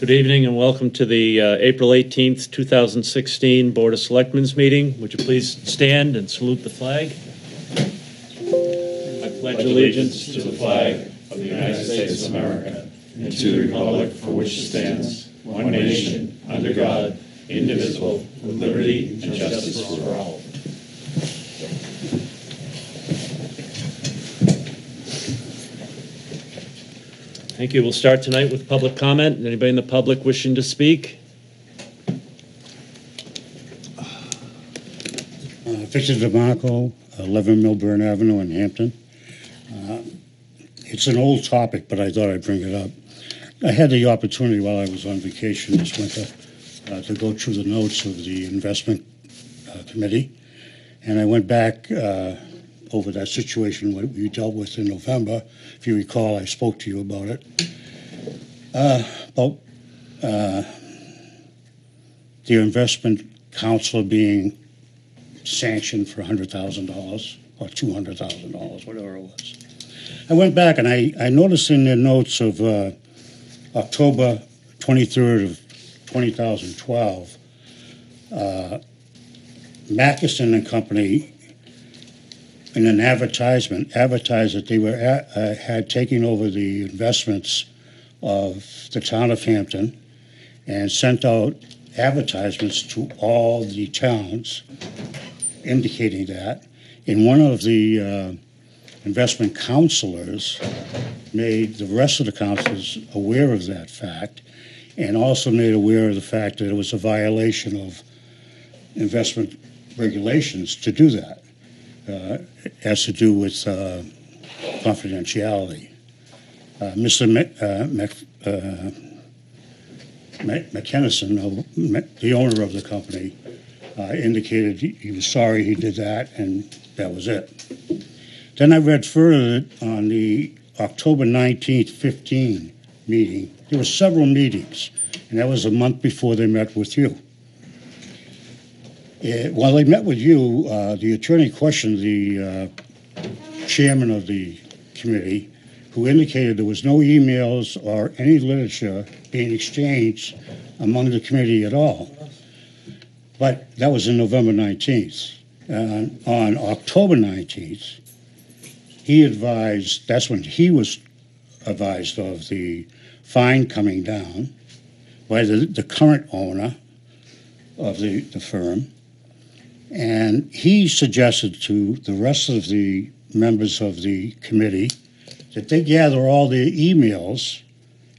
Good evening and welcome to the uh, April 18th, 2016 Board of Selectmen's meeting. Would you please stand and salute the flag? I pledge allegiance to the flag of the United States of America and to the republic for which it stands, one nation, under God, indivisible, with liberty and justice for all. Thank you. We'll start tonight with public comment. Anybody in the public wishing to speak? Uh, Victor DeMarco, 11 Milburn Avenue in Hampton. Uh, It's an old topic, but I thought I'd bring it up. I had the opportunity while I was on vacation this winter uh, to go through the notes of the investment uh, committee, and I went back uh, over that situation what we dealt with in November. If you recall, I spoke to you about it. Uh, About uh, the investment counselor being sanctioned for $100,000 or $200,000, whatever it was. I went back and I, I noticed in the notes of uh, October 23rd of 2012, uh, Mackison and Company in an advertisement advertised that they were at, uh, had taken over the investments of the town of Hampton and sent out advertisements to all the towns indicating that. And one of the uh, investment counselors made the rest of the counselors aware of that fact and also made aware of the fact that it was a violation of investment regulations to do that. Uh, has to do with uh, confidentiality. Uh, Mr. Uh, uh, Mc- McKennison, uh, the owner of the company, uh, indicated he, was sorry he did that, and that was it. Then I read further on the October 19th, 15 meeting, there were several meetings, and that was a month before they met with you. Uh, while they met with you, uh, the attorney questioned the uh, chairman of the committee, who indicated there was no emails or any literature being exchanged among the committee at all. But that was in November 19th. And on October 19th, he advised, that's when he was advised of the fine coming down by the, the current owner of the, the firm. And he suggested to the rest of the members of the committee that they gather all the emails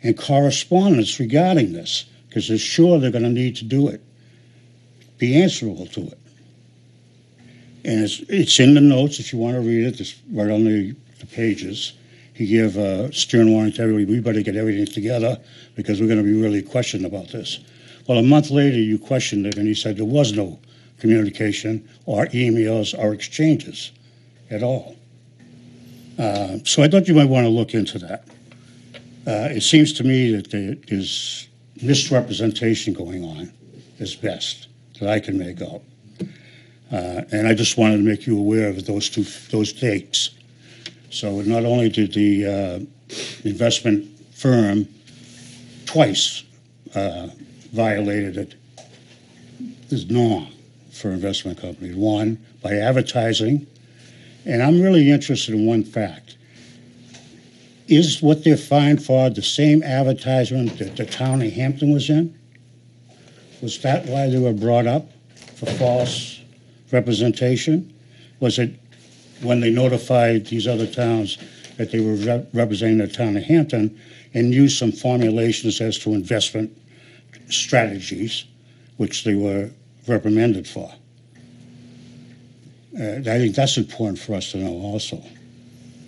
and correspondence regarding this, because they're sure they're going to need to do it, be answerable to it. And it's, it's in the notes if you want to read it, it's right on the, the pages. He gave a stern warning to everybody, we better get everything together because we're going to be really questioned about this. Well, a month later, you questioned it, and he said there was no communication or emails or exchanges at all. Uh, so I thought you might want to look into that. Uh, it seems to me that there is misrepresentation going on, is best that I can make out. Uh, and I just wanted to make you aware of those two those dates. So not only did the uh, investment firm twice uh, violated it, the norm for investment companies. One, by advertising, and I'm really interested in one fact. Is what they're fined for the same advertisement that the town of Hampton was in? Was that why they were brought up for false representation? Was it when they notified these other towns that they were rep- representing the town of Hampton and used some formulations as to investment strategies, which they were reprimanded for? Uh, I think that's important for us to know also,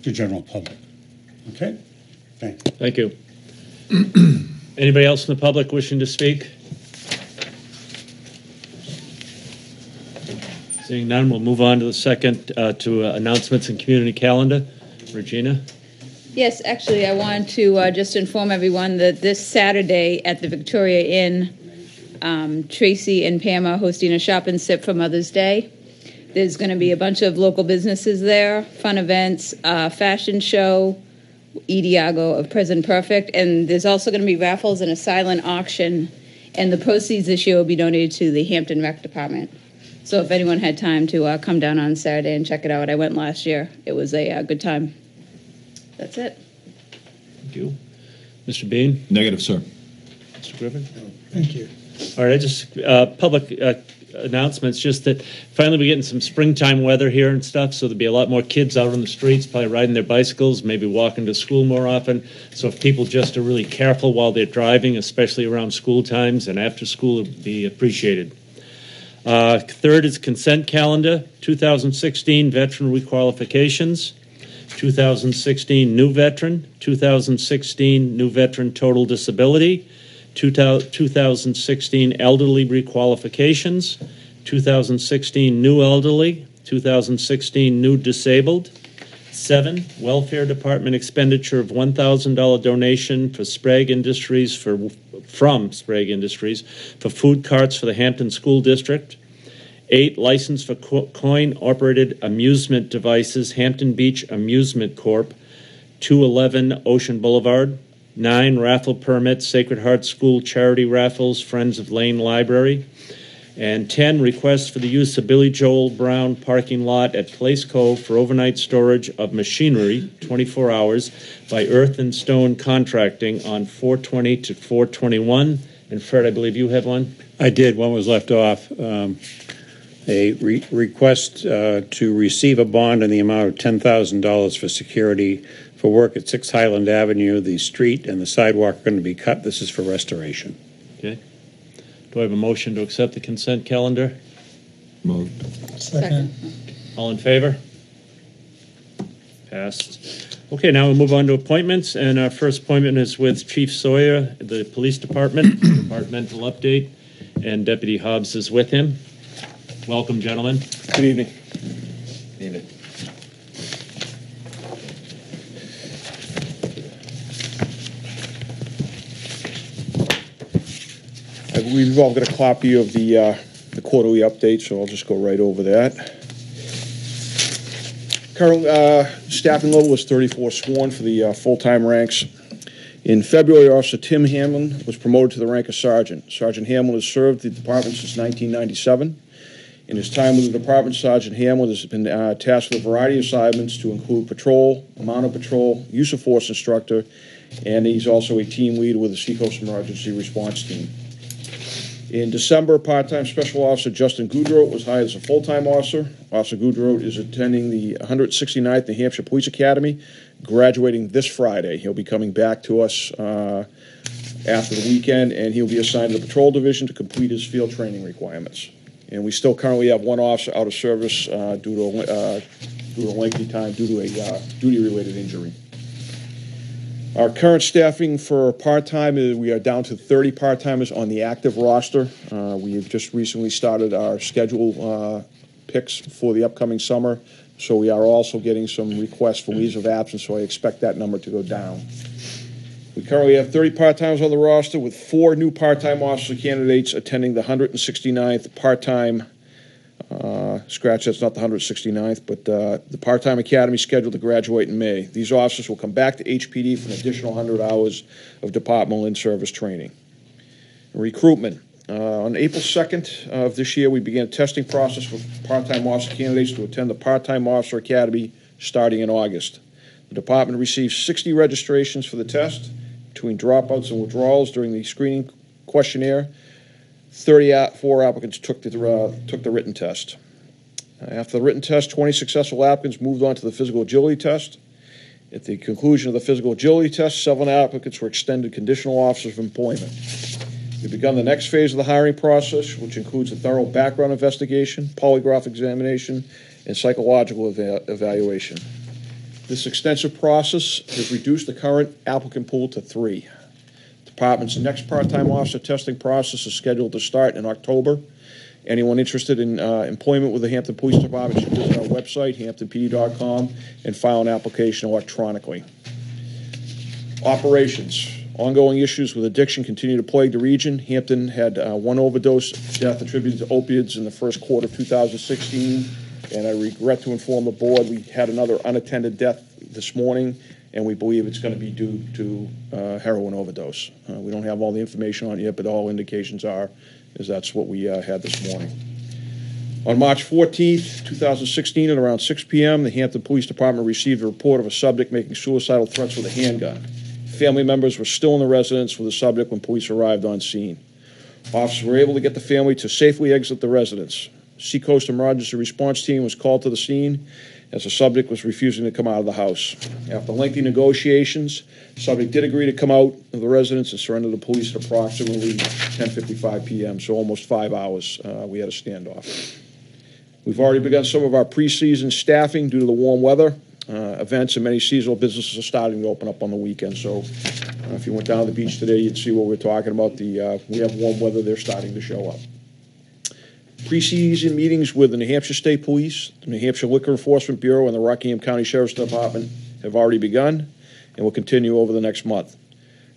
the general public. Okay? Thank you. Thank you. Anybody else in the public wishing to speak? Seeing none, we'll move on to the second, uh, to uh, announcements and community calendar. Regina? Yes, actually, I want to uh, just inform everyone that this Saturday at the Victoria Inn, um, Tracy and Pam are hosting a shop and sip for Mother's Day. There's going to be a bunch of local businesses there, fun events, uh, fashion show Ediago of Present Perfect. And there's also going to be raffles and a silent auction. And the proceeds this year will be donated to the Hampton Rec Department. So if anyone had time to uh, come down on Saturday and check it out, I went last year. It was a uh, good time. That's it. Thank you. Mr. Bean? Negative, sir. Mr. Griffin? Thank you. All right, I just, uh, public uh, announcements, just that finally we're getting some springtime weather here and stuff, so there'll be a lot more kids out on the streets, probably riding their bicycles, maybe walking to school more often. So if people just are really careful while they're driving, especially around school times and after school, it'd be appreciated. Uh, Third is consent calendar, 2016 veteran requalifications, 2016 new veteran, 2016 new veteran total disability, 2000 2016 elderly requalifications, 2016 new elderly, 2016 new disabled. Seven, Welfare Department expenditure of $1,000 donation for Sprague Industries for, from Sprague Industries for food carts for the Hampton School District. Eight, license for co- coin-operated amusement devices, Hampton Beach Amusement Corp., 211 Ocean Boulevard. Nine, raffle permits, Sacred Heart School charity raffles, Friends of Lane Library. And 10, requests for the use of Billy Joel Brown parking lot at Plaice Cove for overnight storage of machinery, 24 hours, by Earth and Stone Contracting on 420 to 421. And Fred, I believe you have one? I did, one was left off. Um, A re- request uh, to receive a bond in the amount of $10,000 for security for work at 6 Highland Avenue. The street and the sidewalk are going to be cut. This is for restoration. Okay. Do I have a motion to accept the consent calendar? Moved. Second. All in favor? Passed. Okay, now we'll move on to appointments, and our first appointment is with Chief Sawyer, the Police Department, departmental update, and Deputy Hobbs is with him. Welcome, gentlemen. Good evening. Evening. You've all got a copy of the, uh, the quarterly update, so I'll just go right over that. Current, uh, staffing level was thirty-four sworn for the, uh, full-time ranks. In February, Officer Tim Hamlin was promoted to the rank of sergeant. Sergeant Hamlin has served the department since nineteen ninety-seven. In his time with the department, Sergeant Hamlin has been uh, tasked with a variety of assignments to include patrol, mounted patrol, use of force instructor, and he's also a team leader with the Seacoast Emergency Response Team. In December, part-time Special Officer Justin Goodrow was hired as a full-time officer. Officer Goodrow is attending the 169th New Hampshire Police Academy, graduating this Friday. He'll be coming back to us uh, after the weekend, and he'll be assigned to the Patrol Division to complete his field training requirements. And we still currently have one officer out of service uh, due to, uh, due to a lengthy time, due to a uh, duty-related injury. Our current staffing for part-time is, we are down to 30 part-timers on the active roster. Uh, We have just recently started our schedule uh, picks for the upcoming summer, so we are also getting some requests for leaves of absence, so I expect that number to go down. We currently have 30 part-timers on the roster, with four new part-time officer candidates attending the 169th part-time, uh, scratch, that's not the 169th, but uh, the part-time academy scheduled to graduate in May. These officers will come back to HPD for an additional 100 hours of departmental in-service training. Recruitment. Uh, On April 2nd of this year, we began a testing process for part-time officer candidates to attend the part-time officer academy starting in August. The department received 60 registrations for the test between dropouts and withdrawals during the screening questionnaire. 34 applicants took the, uh, took the written test. Uh, After the written test, 20 successful applicants moved on to the physical agility test. At the conclusion of the physical agility test, seven applicants were extended conditional officers of employment. We've begun the next phase of the hiring process, which includes a thorough background investigation, polygraph examination, and psychological eva- evaluation. This extensive process has reduced the current applicant pool to three. Department's next part-time officer testing process is scheduled to start in October. Anyone interested in uh, employment with the Hampton Police Department should visit our website, hamptonpd.com, and file an application electronically. Operations. Ongoing issues with addiction continue to plague the region. Hampton had uh, one overdose death attributed to opiates in the first quarter of 2016, and I regret to inform the board we had another unattended death this morning, and we believe it's going to be due to uh, heroin overdose. Uh, We don't have all the information on it yet, but all indications are, is that's what we uh, had this morning. On March 14th, 2016, at around 6 PM, the Hampton Police Department received a report of a subject making suicidal threats with a handgun. Family members were still in the residence with the subject when police arrived on scene. Officers were able to get the family to safely exit the residence. Seacoast Emergency Response Team was called to the scene as the subject was refusing to come out of the house. After lengthy negotiations, the subject did agree to come out of the residence and surrender to police at approximately 10:55 PM, so almost five hours. uh, We had a standoff. We've already begun some of our preseason staffing due to the warm weather. Uh, Events and many seasonal businesses are starting to open up on the weekend, so uh, if you went down to the beach today, you'd see what we're talking about. The, uh, we have warm weather, they're starting to show up. Preseason meetings with the New Hampshire State Police, the New Hampshire Liquor Enforcement Bureau, and the Rockingham County Sheriff's Department have already begun and will continue over the next month.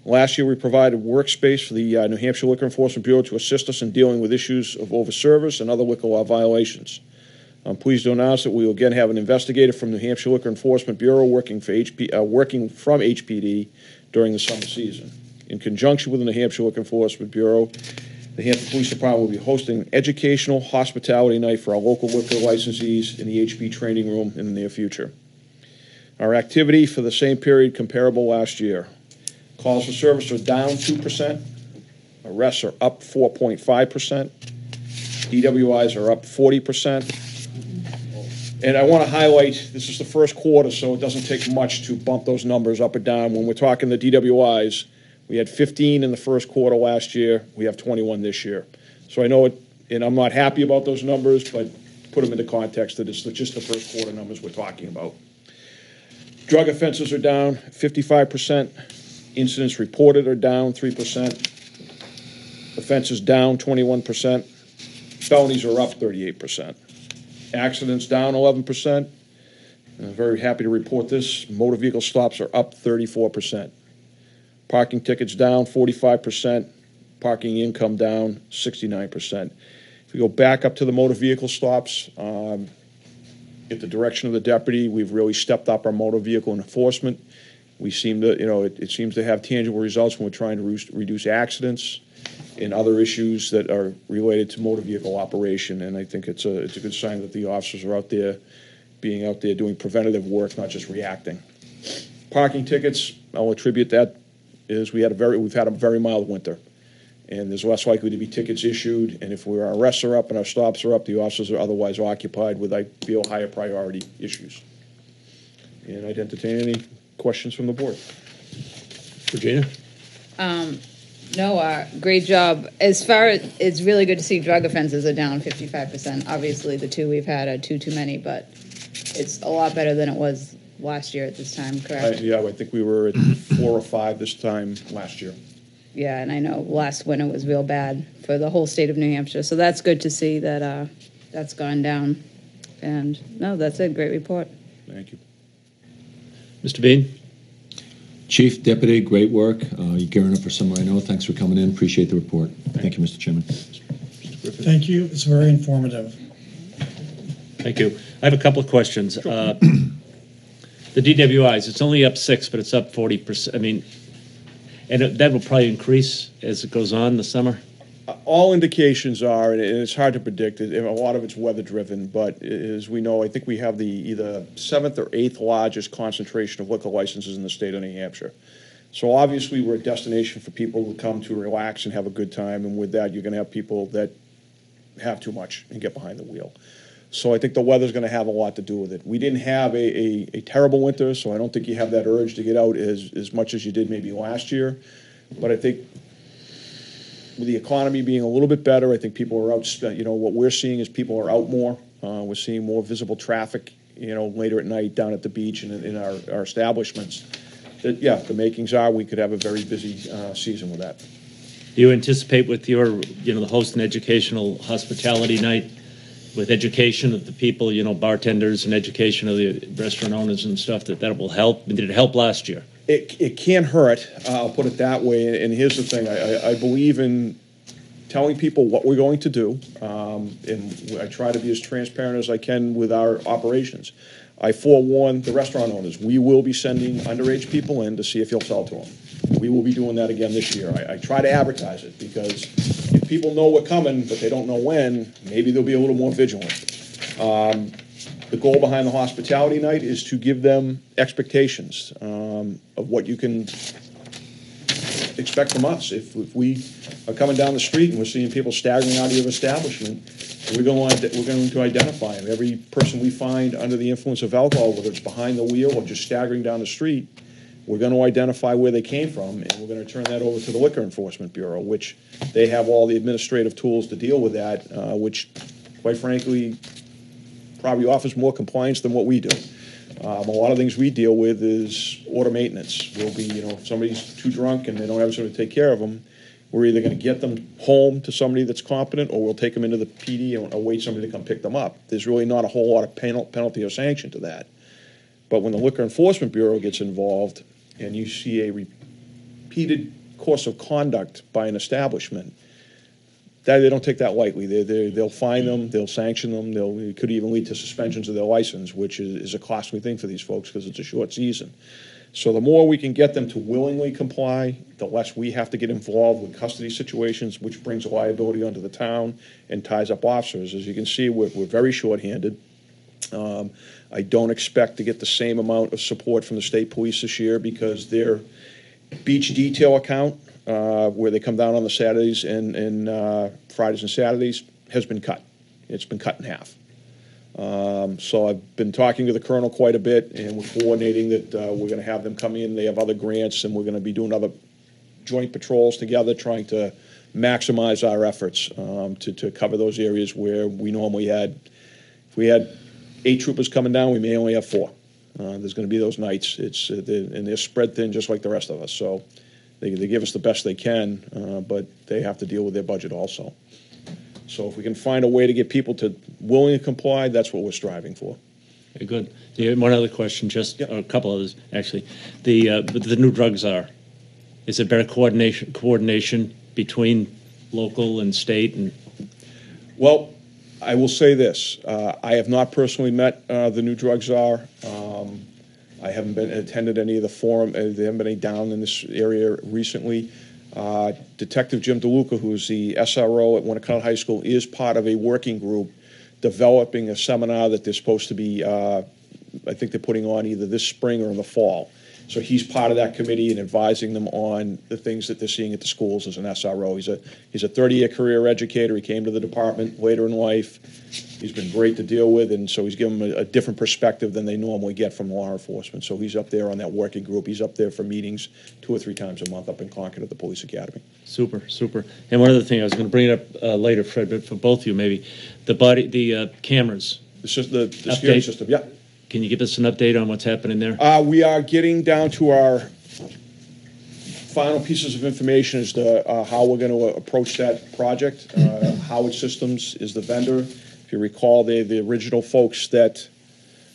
Last year, we provided workspace for the uh, New Hampshire Liquor Enforcement Bureau to assist us in dealing with issues of overservice and other liquor law violations. I'm pleased to announce that we will again have an investigator from the New Hampshire Liquor Enforcement Bureau working for HP, uh, working from HPD during the summer season. In conjunction with the New Hampshire Liquor Enforcement Bureau, the Hampton Police Department will be hosting an educational hospitality night for our local liquor licensees in the HB training room in the near future. Our activity for the same period comparable last year. Calls for service are down 2%. Arrests are up 4.5%. DWIs are up 40%. And I want to highlight, this is the first quarter, so it doesn't take much to bump those numbers up or down. When we're talking the DWIs, we had 15 in the first quarter last year, we have 21 this year. So I know it, and I'm not happy about those numbers, but put them into context that it's just the first quarter numbers we're talking about. Drug offenses are down 55%. Incidents reported are down 3%. Offenses down 21%. Felonies are up 38%. Accidents down 11%. I'm very happy to report this. Motor vehicle stops are up 34%. Parking tickets down 45%. Parking income down 69%. If we go back up to the motor vehicle stops, um, at the direction of the deputy, we've really stepped up our motor vehicle enforcement. We seem to, you know, it, it seems to have tangible results when we're trying to reduce, reduce accidents and other issues that are related to motor vehicle operation. And I think it's a, it's a good sign that the officers are out there, being out there doing preventative work, not just reacting. Parking tickets, I'll attribute that is we had a very, we've had a very mild winter. And there's less likely to be tickets issued. And if our arrests are up and our stops are up, the officers are otherwise occupied with, I feel, higher priority issues. And I'd entertain any questions from the board. Regina? No, uh, great job. As far as, it's really good to see drug offenses are down fifty-five percent. Obviously, the two we've had are two too many, but it's a lot better than it was last year at this time, I- correct? Yeah, I think we were at four or five this time last year. Yeah, and I know last winter was real bad for the whole state of New Hampshire, so that's good to see that, uh, that's gone down. And, no, that's a great report. Thank you. Mr. Bean? Chief, Deputy, great work. Uh, You're gearing up for summer, I know. Thanks for coming in. Appreciate the report. Thank you, Mr. Chairman. Thank you. It's very informative. Thank you. I have a couple of questions. Uh, The DWIs, it's only up six, but it's up forty percent. I mean, and it- that will probably increase as it goes on the summer? Uh, all indications are, and it's hard to predict, a lot of it's weather-driven, but as we know, I think we have the either seventh or eighth largest concentration of liquor licenses in the state of New Hampshire. So obviously, we're a destination for people who come to relax and have a good time, and with that, you're gonna have people that have too much and get behind the wheel. So I think the weather's gonna have a lot to do with it. We didn't have a, a, a terrible winter, so I don't think you have that urge to get out as, as much as you did maybe last year. But I think with the economy being a little bit better, I think people are out, you know, what we're seeing is people are out more. Uh, we're seeing more visible traffic, you know, later at night down at the beach and in our, our establishments. That, yeah, the makings are, we could have a very busy, uh, season with that. Do you anticipate with your, you know, the host and educational hospitality night, with education of the people, you know, bartenders and education of the restaurant owners and stuff, that that will help? Did it help last year? It, it can't hurt, uh, I'll put it that way, and here's the thing, I, I, I believe in telling people what we're going to do, um, and I try to be as transparent as I can with our operations. I forewarn the restaurant owners, we will be sending underage people in to see if you'll sell to them. We will be doing that again this year. I, I try to advertise it because if people know we're coming, but they don't know when, maybe they'll be a little more vigilant. Um, The goal behind the hospitality night is to give them expectations um, of what you can expect from us. If, if we are coming down the street and we're seeing people staggering out of your establishment, we're going to, we're going to identify them. Every person we find under the influence of alcohol, whether it's behind the wheel or just staggering down the street, we're going to identify where they came from, and we're going to turn that over to the Liquor Enforcement Bureau, which they have all the administrative tools to deal with that, uh, which, quite frankly, probably offers more compliance than what we do. Um, a lot of things we deal with is order maintenance. We'll be, you know, if somebody's too drunk and they don't have somebody to take care of them, we're either gonna get them home to somebody that's competent, or we'll take them into the PD and await somebody to come pick them up. There's really not a whole lot of penalty or sanction to that. But when the Liquor Enforcement Bureau gets involved, and you see a repeated course of conduct by an establishment, that, they don't take that lightly. They, they, they'll fine them, they'll sanction them, they'll, it could even lead to suspensions of their license, which is, is a costly thing for these folks, because it's a short season. So the more we can get them to willingly comply, the less we have to get involved with custody situations, which brings liability onto the town and ties up officers. As you can see, we're, we're very shorthanded. Um, I don't expect to get the same amount of support from the state police this year because their beach detail account, uh, where they come down on the Saturdays and, and uh, Fridays and Saturdays, has been cut. It's been cut in half. Um, so I've been talking to the colonel quite a bit, and we're coordinating that uh, we're going to have them come in. They have other grants, and we're going to be doing other joint patrols together, trying to maximize our efforts um, to, to cover those areas where we normally had. If we had eight troopers coming down, we may only have four. Uh, there's going to be those nights. It's uh, they're, and they're spread thin, just like the rest of us. So they, they give us the best they can, uh, but they have to deal with their budget also. So if we can find a way to get people to willingly comply, that's what we're striving for. Good. One other question, just Yep. or a couple others actually. The uh, the new drugs are. Is there better coordination coordination between local and state and Well, I will say this: uh, I have not personally met uh, the new drug czar. Um, I haven't been attended any of the forum. Uh, there haven't been any down in this area recently. Uh, Detective Jim DeLuca, who's the SRO at Winnacunnet High School, is part of a working group developing a seminar that they're supposed to be. Uh, I think they're putting on either this spring or in the fall. So he's part of that committee and advising them on the things that they're seeing at the schools as an SRO. He's a he's a 30-year career educator. He came to the department later in life. He's been great to deal with, and so he's given them a, a different perspective than they normally get from law enforcement. So he's up there on that working group. He's up there for meetings two or three times a month up in Concord at the Police Academy. super super? And one other thing, I was going to bring it up uh, later, Fred, but for both of you maybe, the body the uh, cameras. It's just the, the security system. Yeah. Can you give us an update on what's happening there? Uh, we are getting down to our final pieces of information as to uh, how we're going to approach that project. Uh, Howard Systems is the vendor. If you recall, they're the original folks that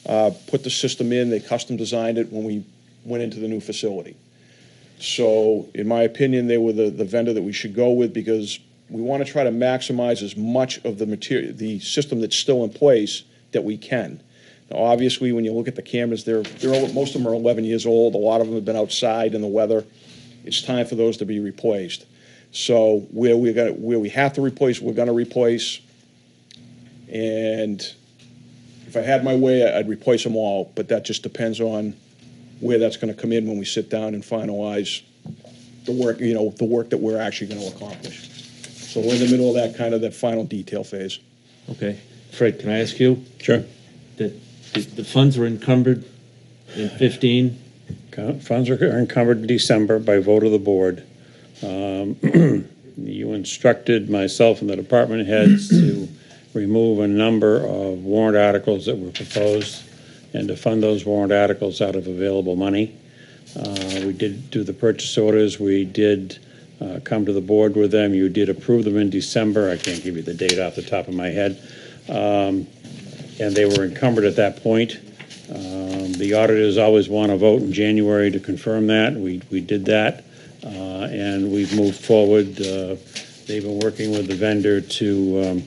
uh, put the system in. They custom designed it when we went into the new facility. So, in my opinion, they were the, the vendor that we should go with because we want to try to maximize as much of the material, the system that's still in place that we can. Now, obviously, when you look at the cameras, they're, they're all- most of them are 11 years old. A lot of them have been outside in the weather. It's time for those to be replaced. So where we're gonna, where we have to replace, we're gonna replace. And if I had my way, I'd replace them all, but that just depends on where that's gonna come in when we sit down and finalize the work, you know, the work that we're actually gonna accomplish. So we're in the middle of that kind of that final detail phase. Okay, Fred, can I ask you? Sure. The, the, funds were encumbered in 15. Co- Funds are encumbered in December by vote of the board. Um, You instructed myself and the department heads to remove a number of warrant articles that were proposed and to fund those warrant articles out of available money. Uh, We did do the purchase orders. We did uh, come to the board with them. You did approve them in December. I can't give you the date off the top of my head. Um, And they were encumbered at that point. Um, The auditors always want to vote in January to confirm that. We, we did that, uh, and we've moved forward. Uh, They've been working with the vendor to um,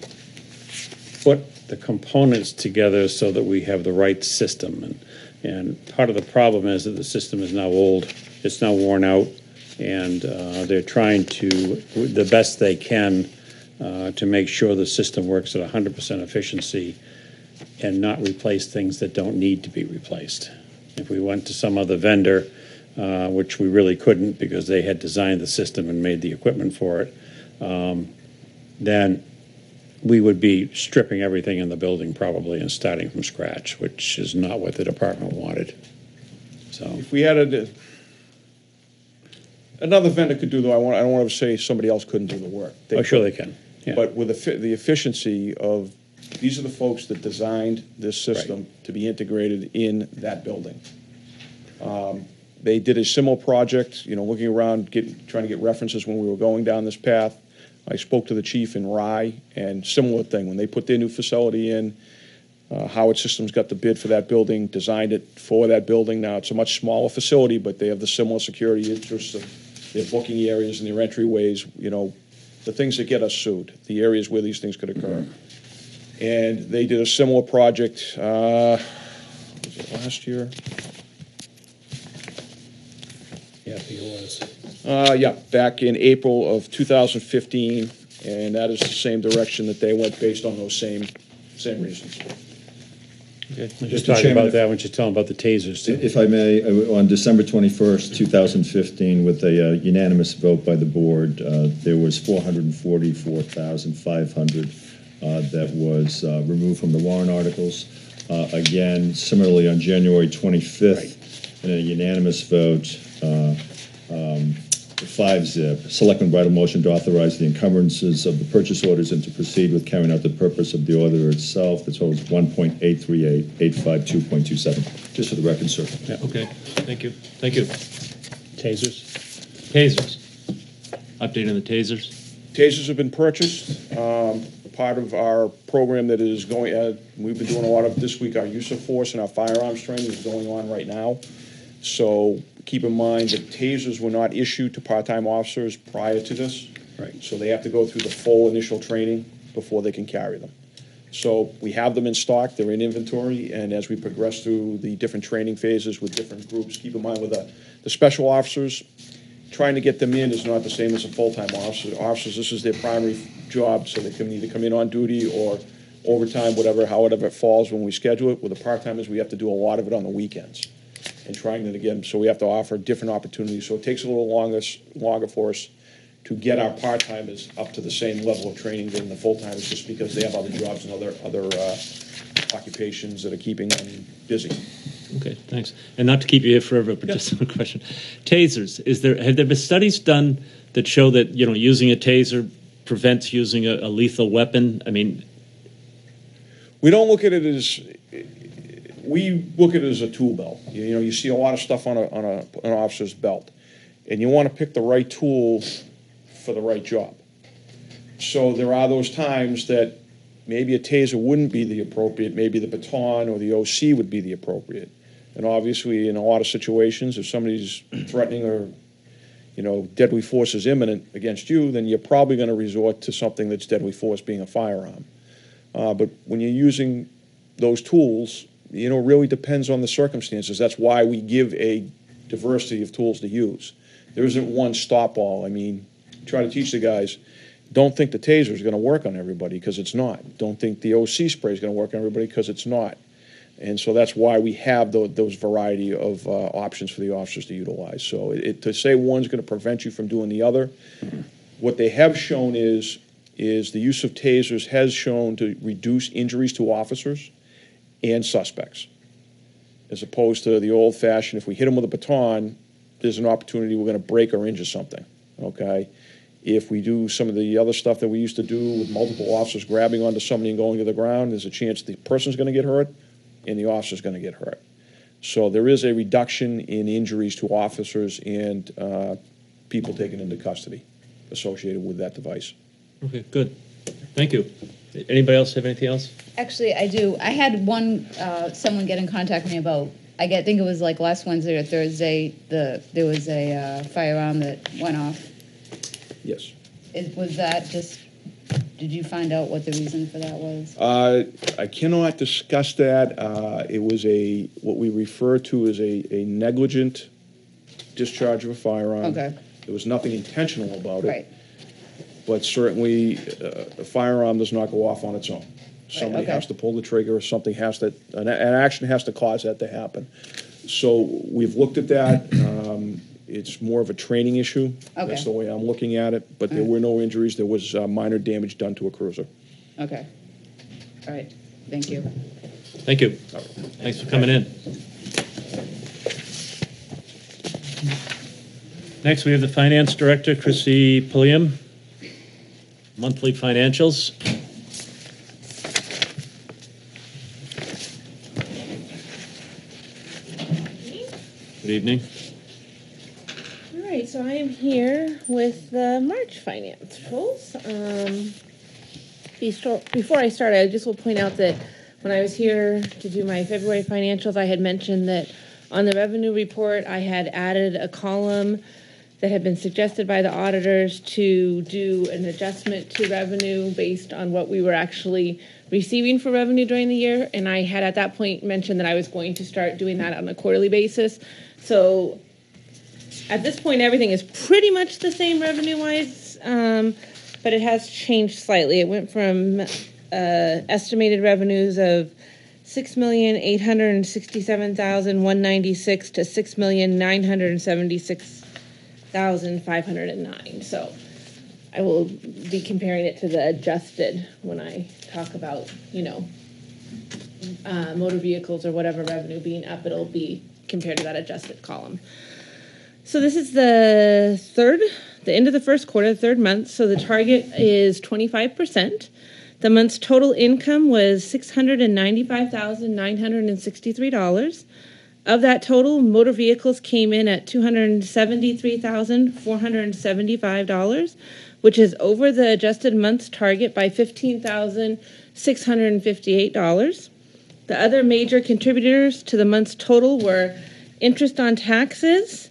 put the components together so that we have the right system. And, and part of the problem is that the system is now old, it's now worn out, and uh, they're trying to, the best they can, uh, to make sure the system works at 100% efficiency and not replace things that don't need to be replaced. If we went to some other vendor, uh, which we really couldn't because they had designed the system and made the equipment for it, um, then we would be stripping everything in the building probably and starting from scratch, which is not what the department wanted. So, If we had a, another vendor could do, though, I want, I don't want to say somebody else couldn't do the work. They oh, sure could. they can. Yeah. But with the, the efficiency of, these are the folks that designed this system to be integrated in that building. Um, They did a similar project, you know, looking around, getting, trying to get references when we were going down this path. I spoke to the chief in Rye, and similar thing, when they put their new facility in, uh, Howard Systems got the bid for that building, designed it for that building. Now, it's a much smaller facility, but they have the similar security interests of their booking areas and their entryways, you know, the things that get us sued, the areas where these things could occur. And they did a similar project, uh, was it last year? Yeah, I think it was. Uh, yeah, back in April of 2015, and that is the same direction that they went based on those same, same reasons. Just Mr. talking Chairman, about if- that, when you tell them about the tasers. too. If I may, uh, on December 21st, 2015, with a uh, unanimous vote by the board, uh, there was 444,500 uh, that was uh, removed from the warrant articles. Uh, Again, similarly, on January 25th, in a unanimous vote, uh, um, five zip, Selectmen write a motion to authorize the encumbrances of the purchase orders and to proceed with carrying out the purpose of the order itself. The total is 1.838852.27. Just for the record, sir. Okay, thank you, thank you. Tasers? Tasers. Update on the tasers? Tasers have been purchased. Um, Part of our program that is going, uh, we've been doing a lot of, this week, our use of force and our firearms training is going on right now. So keep in mind that tasers were not issued to part-time officers prior to this. Right. So they have to go through the full initial training before they can carry them. So we have them in stock, they're in inventory, and as we progress through the different training phases with different groups, keep in mind with the, the special officers, trying to get them in is not the same as a full-time officer. Officers, this is their primary job, so they can either come in on duty or overtime, whatever, however it falls when we schedule it. With the part-timers, we have to do a lot of it on the weekends and trying it again, so we have to offer different opportunities. So it takes a little longer, longer for us to get our part-timers up to the same level of training than the full-timers, just because they have other jobs and other, other uh, occupations that are keeping them busy. Okay, thanks. And not to keep you here forever, but just one question. Tasers, is there, have there been studies done that show that, you know, using a taser prevents using a, a lethal weapon? I mean, We don't look at it as, we look at it as a tool belt. You you know, you see a lot of stuff on a, on a, an officer's belt, and you want to pick the right tool for the right job. So there are those times that maybe a taser wouldn't be the appropriate, maybe the baton or the OC would be the appropriate. And obviously, in a lot of situations, if somebody's threatening or, you know, deadly force is imminent against you, then you're probably going to resort to something that's deadly force, being a firearm. Uh, but when you're using those tools, you know, really depends on the circumstances. That's why we give a diversity of tools to use. There isn't one stop all. I mean, try to teach the guys, don't think the taser is going to work on everybody because it's not. Don't think the OC spray is going to work on everybody because it's not. And so that's why we have tho- those variety of uh, options for the officers to utilize. So it, it- to say one's going to prevent you from doing the other, what they have shown is is the use of tasers has shown to reduce injuries to officers and suspects, as opposed to the old fashioned. If we hit them with a baton, there's an opportunity we're going to break or injure something. Okay. If we do some of the other stuff that we used to do with multiple officers grabbing onto somebody and going to the ground, there's a chance the person's going to get hurt and the officer's going to get hurt. So there is a reduction in injuries to officers and uh, people taken into custody associated with that device. okay, good. Thank you. Anybody else have anything else? Actually, I do. I had one, uh, someone get in contact with me about, I get, think it was like last Wednesday or Thursday, the, there was a uh, firearm that went off. Yes. Is, was that just Did you find out what the reason for that was? Uh, I cannot discuss that. Uh, It was a, what we refer to as a a negligent discharge of a firearm. Okay. There was nothing intentional about it. Right, But certainly, uh, a firearm does not go off on its own. Somebody okay. has to pull the trigger, or something has to, an, an action has to cause that to happen. So we've looked at that. Um, It's more of a training issue. That's Okay. the way I'm looking at it. But there were no injuries. There was uh, minor damage done to a cruiser. okay. All right, thank you. Thank you. Thanks for coming in. Next, we have the Finance Director, Chrissy Pulliam. Monthly financials. Good evening. So I am here with the March financials. Um, before I start, I just will point out that when I was here to do my February financials, I had mentioned that on the revenue report, I had added a column that had been suggested by the auditors to do an adjustment to revenue based on what we were actually receiving for revenue during the year. And I had at that point mentioned that I was going to start doing that on a quarterly basis. So at this point, everything is pretty much the same revenue wise, um, but it has changed slightly. It went from uh, estimated revenues of six million eight hundred and sixty-seven thousand one ninety-six to six million nine hundred and seventy-six thousand five hundred and nine. So I will be comparing it to the adjusted when I talk about, you know, uh, motor vehicles or whatever revenue being up. It'll be compared to that adjusted column. So this is the third, the end of the first quarter, the third month. So the target is 25%. The month's total income was $695,963. Of that total, motor vehicles came in at $273,475, which is over the adjusted month's target by $15,658. The other major contributors to the month's total were interest on taxes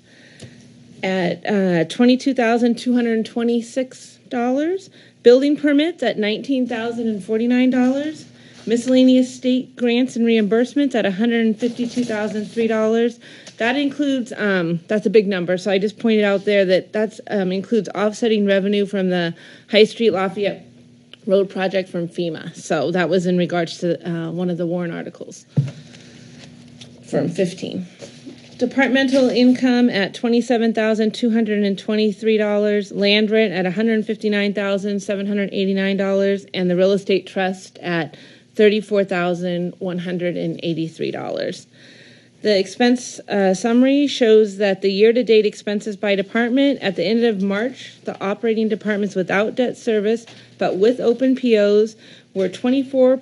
at uh, $22,226, building permits at $19,049, miscellaneous state grants and reimbursements at $152,003. That includes, um, that's a big number, so I just pointed out there that that um, includes offsetting revenue from the High Street Lafayette Road project from FEMA. So that was in regards to uh, one of the warrant articles from 15. Departmental income at twenty-seven thousand two hundred and twenty-three dollars, land rent at one hundred fifty-nine thousand seven hundred eighty-nine dollars, and the real estate trust at thirty-four thousand one hundred and eighty-three dollars. The expense uh, summary shows that the year-to-date expenses by department at the end of March, the operating departments without debt service but with open POs were twenty-four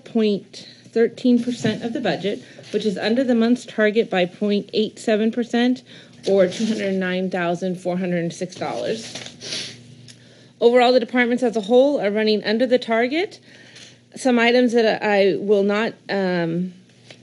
point thirteen percent of the budget, which is under the month's target by 0.87 percent or two hundred nine thousand four hundred and six dollars. Overall, the departments as a whole are running under the target. Some items that I will not um,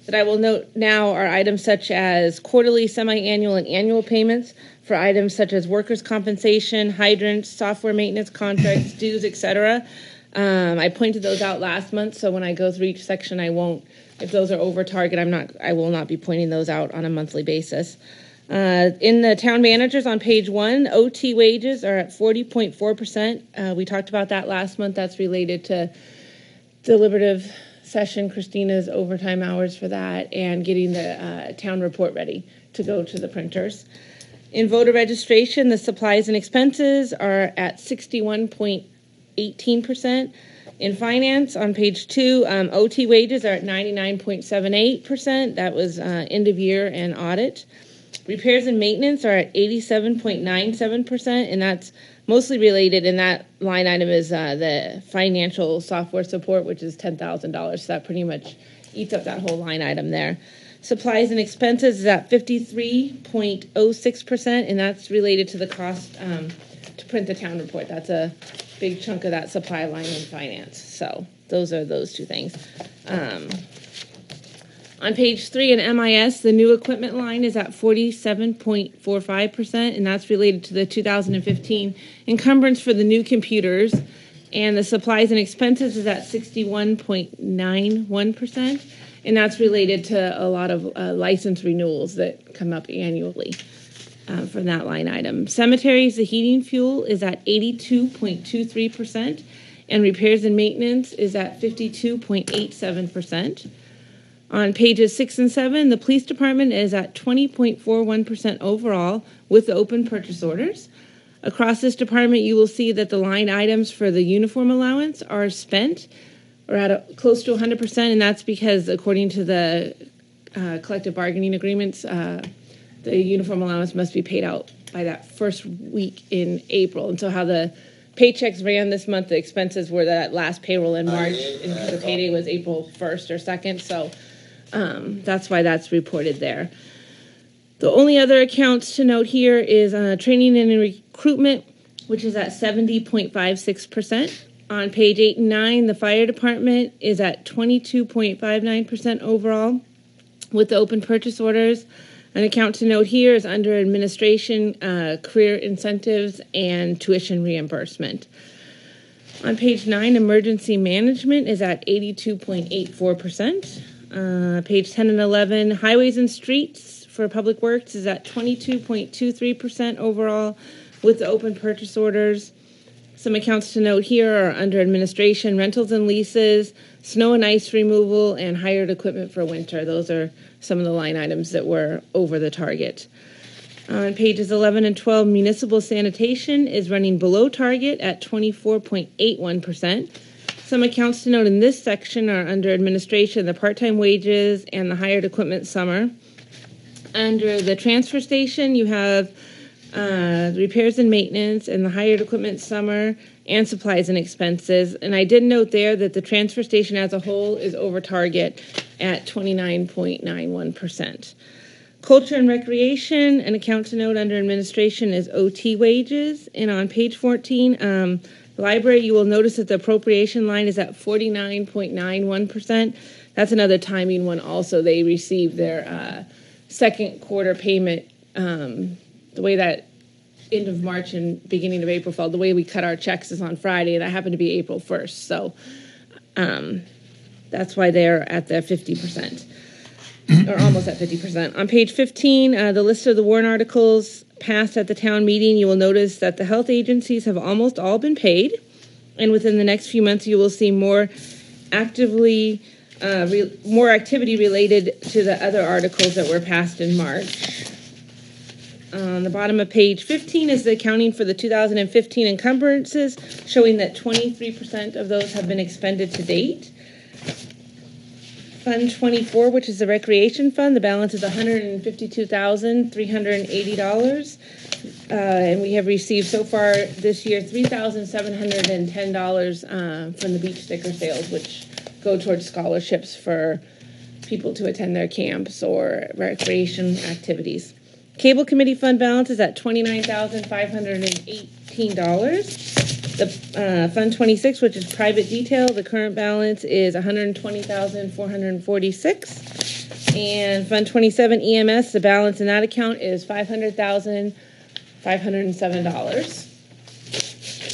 that I will note now are items such as quarterly, semi-annual, and annual payments for items such as workers' compensation, hydrants, software maintenance contracts, dues, etc. Um, I pointed those out last month, so when I go through each section, I won't. If those are over target, I'm not. I will not be pointing those out on a monthly basis. Uh, in the town managers on page one, OT wages are at 40.4 percent. Uh, we talked about that last month. That's related to deliberative session, Christina's overtime hours for that, and getting the uh, town report ready to go to the printers. In voter registration, the supplies and expenses are at 61.18%. In finance, on page two, um, OT wages are at 99.78%. That was uh, end of year and audit. Repairs and maintenance are at 87.97%, and that's mostly related, and that line item is uh, the financial software support, which is $10,000. So that pretty much eats up that whole line item there. Supplies and expenses is at 53.06%, and that's related to the cost um, to print the town report. That's a big chunk of that supply line in finance. So those are those two things. Um, on page three in MIS, the new equipment line is at 47.45%, and that's related to the 2015 encumbrance for the new computers And the supplies and expenses is at sixty-one point nine one percent, and that's related to a lot of uh, license renewals that come up annually uh, from that line item. Cemeteries, the heating fuel is at eighty-two point two three percent, and repairs and maintenance is at fifty-two point eight seven percent. On pages six and seven, the police department is at twenty point four one percent overall with the open purchase orders. Across this department, you will see that the line items for the uniform allowance are spent or at a, close to 100%, and that's because according to the uh, collective bargaining agreements, uh, the uniform allowance must be paid out by that first week in April. And so, how the paychecks ran this month, the expenses were that last payroll in March, and the payday was April 1st or 2nd. So, um, that's why that's reported there. The only other accounts to note here is uh, training and recruitment, which is at 70.56%. On page 8 and 9, the fire department is at 22.59% overall with the open purchase orders. An account to note here is under administration, uh, career incentives, and tuition reimbursement. On page 9, emergency management is at 82.84%. Uh, page 10 and 11, highways and streets for public works is at 22.23% overall with the open purchase orders. Some accounts to note here are under administration, rentals and leases, snow and ice removal, and hired equipment for winter. Those are some of the line items that were over the target. On pages 11 and 12, municipal sanitation is running below target at 24.81%. Some accounts to note in this section are under administration, the part time wages, and the hired equipment summer. Under the transfer station, you have uh, repairs and maintenance, and the hired equipment summer, and supplies and expenses. And I did note there that the transfer station as a whole is over target at 29.91%. Culture and recreation, an account to note under administration is OT wages. And on page 14, um, library, you will notice that the appropriation line is at 49.91%. That's another timing one also. They received their uh, second quarter payment um, the way that end of March and beginning of April fell, the way we cut our checks is on Friday, and that happened to be April 1st. So um, that's why they're at the 50%, or almost at 50%. On page 15, uh, the list of the warrant articles passed at the town meeting, you will notice that the health agencies have almost all been paid. And within the next few months, you will see more actively. Uh, re- more activity related to the other articles that were passed in March. On the bottom of page 15 is the accounting for the 2015 encumbrances, showing that 23% of those have been expended to date. Fund 24, which is the recreation fund, the balance is $152,380. Uh, and we have received so far this year $3,710 uh, from the beach sticker sales, which go towards scholarships for people to attend their camps or recreation activities. Cable committee fund balance is at $29,518. The uh, Fund 26, which is private detail, the current balance is 120,446. And Fund 27 EMS, the balance in that account is $500,507.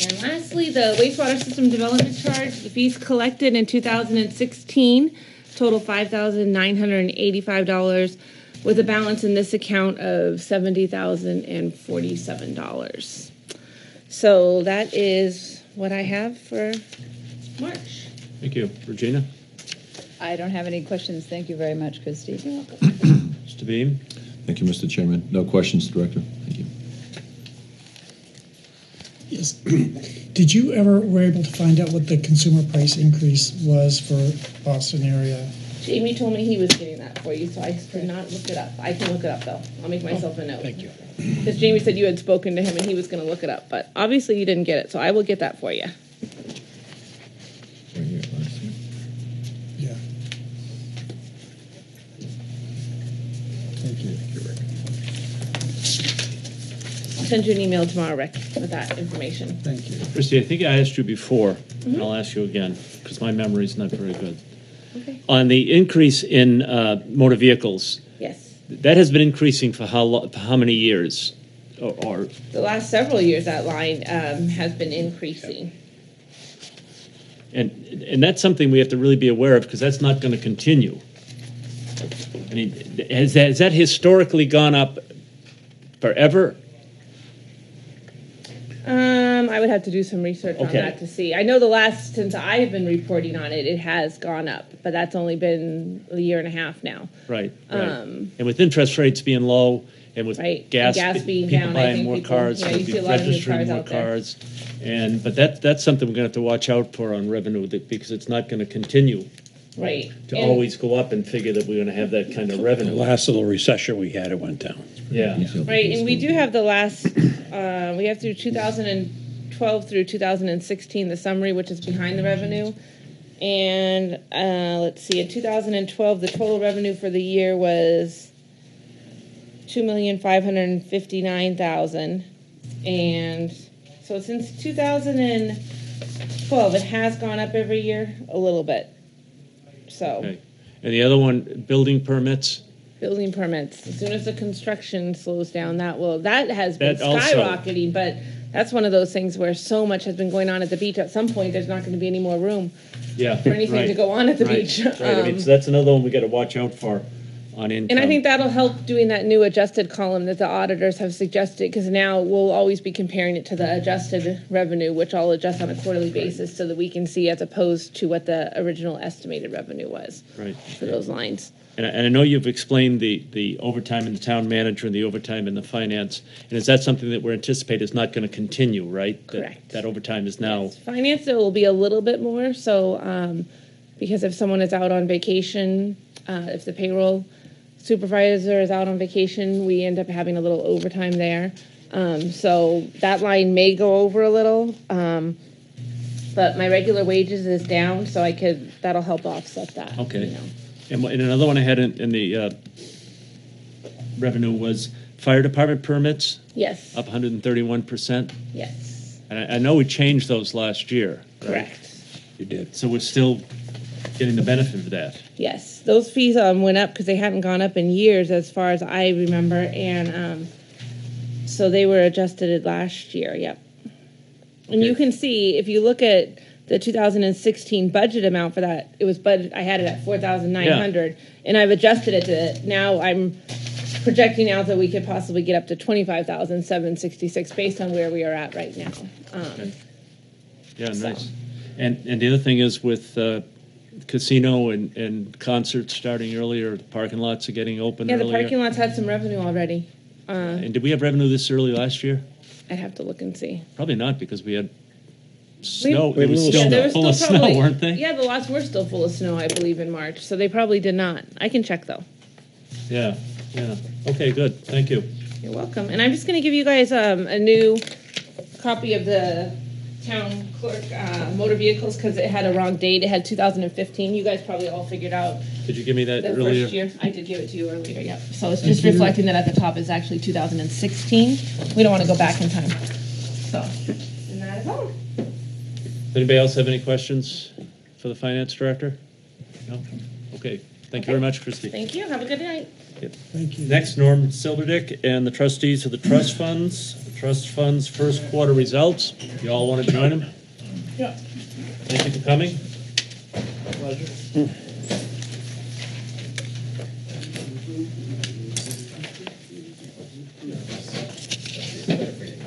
And lastly, the wastewater system development charge, the fees collected in 2016 total $5,985 with a balance in this account of seventy thousand and forty-seven dollars. So that is what I have for March. Thank you. Regina? I don't have any questions. Thank you very much, Christie. Mr. Bean? Thank you, Mr. Chairman. No questions, Director. Thank you. Yes. Did you ever were able to find out what the consumer price increase was for Boston area? Jamie told me he was getting that for you, so I did not look it up. I can look it up though. I'll make oh, myself a note. Thank you. Because Jamie said you had spoken to him and he was gonna look it up, but obviously you didn't get it, so I will get that for you. Right here, last year. Yeah. Thank you. I'll send you an email tomorrow, Rick, with that information. Thank you. Christy, I think I asked you before, and mm-hmm. I'll ask you again, because my memory's not very good. Okay. On the increase in uh, motor vehicles, Yes. that has been increasing for how, lo- for how many years? Or, or The last several years, that line um, has been increasing. And, and that's something we have to really be aware of, because that's not going to continue. I mean, has that, has that historically gone up forever? Um, I would have to do some research on Okay. that to see. I know the last since I have been reporting on it, it has gone up, but that's only been a year and a half now. Right, right. Um, And with interest rates being low, and with Right, and gas, gas being people down, I buying think more people- cars, yeah, we'll you be see a lot of new registering cars more out there. cars. And, but that, that's something we're gonna have to watch out for on revenue, that- because it's not gonna continue right. to And- always go up and figure that we're gonna have that kind of The revenue. last little recession we had, it went down. Yeah, Right, and we do have the last, uh, we have through 2012 through 2016, the summary, which is behind the revenue. And uh, let's see, in 2012, the total revenue for the year was two million five hundred and fifty-nine thousand. And so since 2012, it has gone up every year a little bit. So. okay. And the other one, building permits, building permits. As soon as the construction slows down, that will that has been That also- skyrocketing. But that's one of those things where so much has been going on at the beach. At some point, there's not going to be any more room yeah. for anything to go on at the Right, beach. Right, I mean, Um, so that's another one we gotta watch out for on income. and I think that'll help doing that new adjusted column that the auditors have suggested because now we'll always be comparing it to the adjusted revenue, which I'll adjust on a quarterly basis so that we can see as opposed to what the original estimated revenue was Right. for those lines. And I, and I know you've explained the, the overtime in the town manager and the overtime in the finance. And is that something that we're anticipating is not going to continue, right? That- Correct. That overtime is now, Finance, it will be a little bit more, so, um, because if someone is out on vacation, uh, if the payroll supervisor is out on vacation, we end up having a little overtime there. Um, so that line may go over a little, um, but my regular wages is down, so I could, that'll help offset that. Okay. you know. and wha- and another one I had in, in the uh, revenue was fire department permits, Yes, up 131%. yes, And I, I know we changed those last year. right? correct. You did. So we're still getting the benefit of that. Yes, those fees um, went up because they hadn't gone up in years, as far as I remember, and um, so they were adjusted last year. Yep. And you can see if you look at the 2016 budget amount for that, it was budget. I had it at 4,900, and I've adjusted it to now. I'm projecting out that we could possibly get up to 25,766 based on where we are at right now. Um, Yeah, So. nice. And, and the other thing is with uh, casino and, and concerts starting earlier, the parking lots are getting open yeah, the earlier. parking lots had some revenue already. Uh, And did we have revenue this early last year? I'd have to look and see. Probably not, because we had snow, We it had a was little still there was full of still snow, probably- weren't they? Yeah, the lots were still full of snow, I believe, in March. So they probably did not. I can check though. Yeah, yeah. Okay, good, thank you. You're welcome. And I'm just going to give you guys um, a new copy of the town clerk uh, motor vehicles because it had a wrong date. It had 2015. You guys probably all figured out Did you give me that the earlier? first year. I did give it to you earlier. Yep. So it's just reflecting that at the top is actually 2016. We don't want to go back in time. So, and that is all. Does Anybody else have any questions for the finance director? No? Okay, thank you very much, Christie. Thank you. Have a good night. Thank you. Next, Norm Silberdick and the trustees of the trust funds. The trust funds first quarter results. You all want to join them? Yeah. Thank you for coming. Pleasure.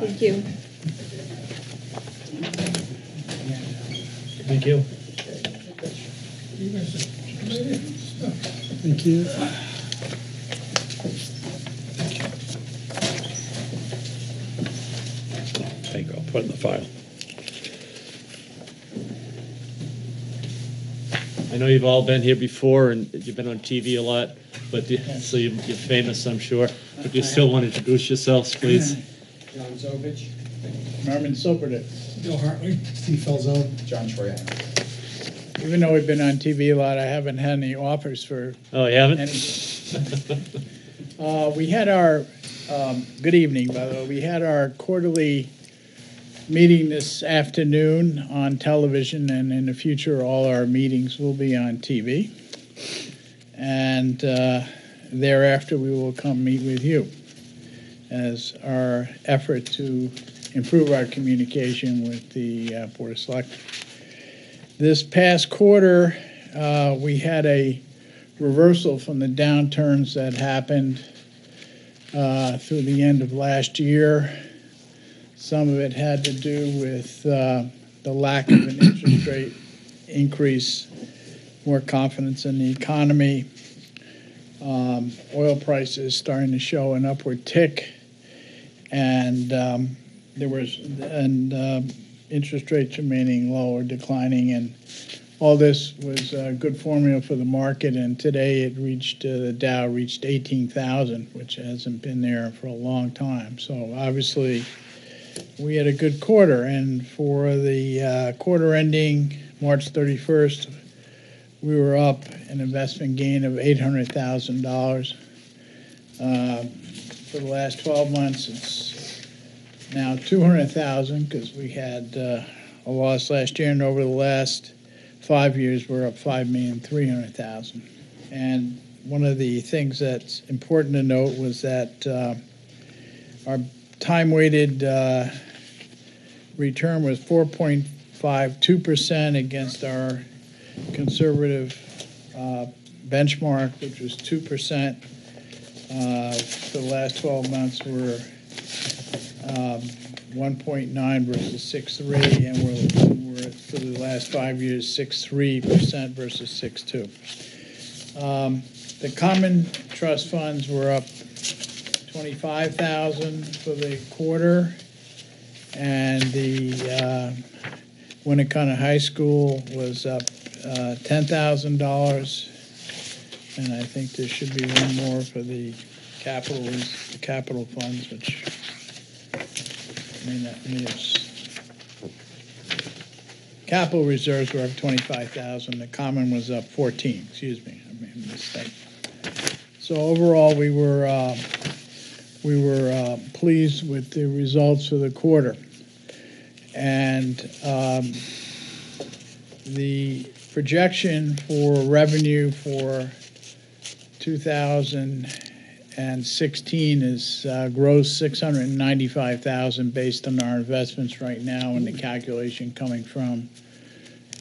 Thank you. Thank you. Thank you. There you go, put in the file. I know you've all been here before and you've been on TV a lot, but you- so you- you're famous, I'm sure. But you still want to introduce yourselves, please? John Zovich. Norman Silberdick. Bill Hartley. Steve Felzone. John Troyano. Even though we've been on TV a lot, I haven't had any offers for Oh, you haven't? anything. Uh, we had our, um, good evening, by the way, we had our quarterly meeting this afternoon on television, and in the future, all our meetings will be on TV. And, uh, thereafter, we will come meet with you as our effort to improve our communication with the uh, Board of Selectmen. This past quarter, uh, we had a reversal from the downturns that happened uh, through the end of last year. Some of it had to do with uh, the lack of an interest rate increase, more confidence in the economy. Um, oil prices starting to show an upward tick, and um, there was and um, interest rates remaining low or declining, and all this was a good formula for the market. And today it reached uh, the Dow reached eighteen thousand, which hasn't been there for a long time. So obviously, we had a good quarter, and for the uh, quarter ending March thirty first, we were up an investment gain of eight hundred thousand dollars. Uh, For the last twelve months, it's now two hundred thousand, because we had uh, a loss last year, and over the last five years, we're up five million, three hundred thousand. And one of the things that's important to note was that uh, our time-weighted uh, return was four point five two percent against our conservative uh, benchmark, which was two percent. Uh, For the last twelve months, were um, one point nine versus six three, and we're, we're, for the last five years, 6.3% versus six two. Um, The common trust funds were up twenty-five thousand for the quarter, and the uh, High School was up uh, ten thousand dollars. And I think there should be one more for the capital, the capital funds, which may not, have. Capital reserves were up twenty-five thousand, the common was up fourteen, excuse me, I made a mistake. So overall, we were, uh, we were uh, pleased with the results of the quarter. And um, the projection for revenue for 2016 is uh, gross 695,000 based on our investments right now and the calculation coming from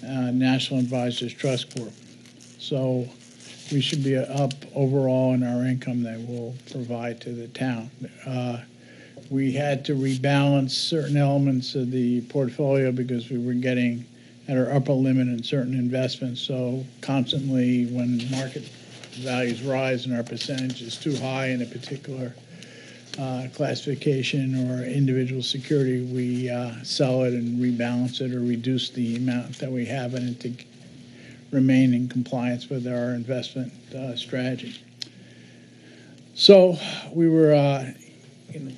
uh, National Advisors Trust Corp. So we should be up overall in our income that we'll provide to the town. Uh, we had to rebalance certain elements of the portfolio because we were getting at our upper limit in certain investments. So constantly, when market values rise and our percentage is too high in a particular uh, classification or individual security, we uh, sell it and rebalance it or reduce the amount that we have in it to remain in compliance with our investment uh, strategy. So we were uh, you know,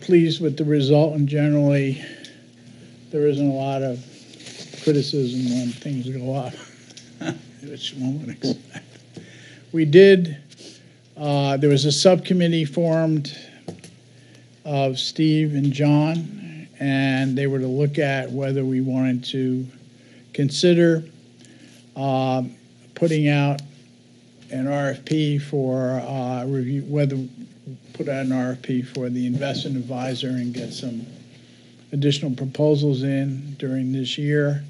pleased with the result, and generally, there isn't a lot of criticism when things go up, which one would expect. We did, uh, there was a subcommittee formed of Steve and John, and they were to look at whether we wanted to consider uh, putting out an RFP for uh, review, whether put out an RFP for the investment advisor and get some additional proposals in during this year.